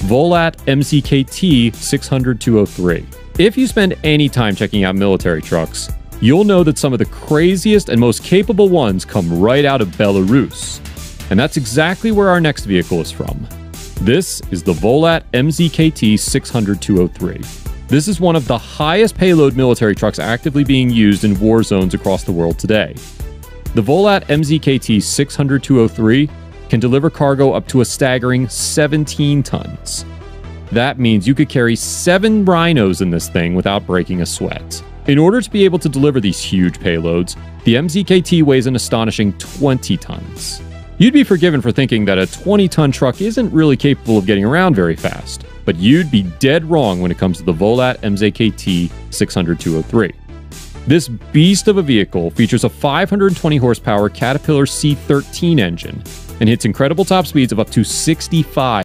Volat MZKT 600-203. If you spend any time checking out military trucks, you'll know that some of the craziest and most capable ones come right out of Belarus. And that's exactly where our next vehicle is from. This is the Volat MZKT 600-203. This is one of the highest payload military trucks actively being used in war zones across the world today. The Volat MZKT 600-203 can deliver cargo up to a staggering 17 tons. That means you could carry seven rhinos in this thing without breaking a sweat. In order to be able to deliver these huge payloads, the MZKT weighs an astonishing 20 tons. You'd be forgiven for thinking that a 20 ton truck isn't really capable of getting around very fast, but you'd be dead wrong when it comes to the Volat MZKT 600-203. This beast of a vehicle features a 520 horsepower Caterpillar C13 engine and hits incredible top speeds of up to 65